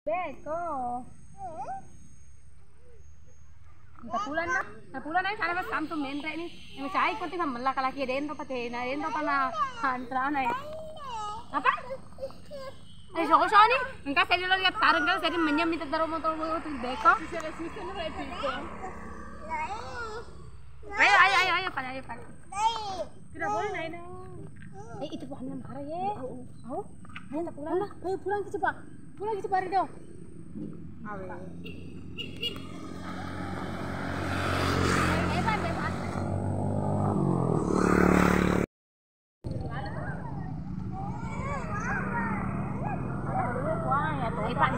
Beko. Kita pulang na. Na pulang na sana mas kam tu main re ni. Yang cai ko ti mamalla kala ki den to pate na den to pana hantra na. Apa? Ay so so ni. Engka seri lo lihat tarang ka seri menyam ni tadaro mo to mo tu beko. Ayo ayo ayo ayo pada ayo pada. Tidak boleh naik na. Eh itu bukan marah ye. Au. Ayo pulang lah. Ayo pulang ke cepat. Pula gitu pare do. Awe. Ipan,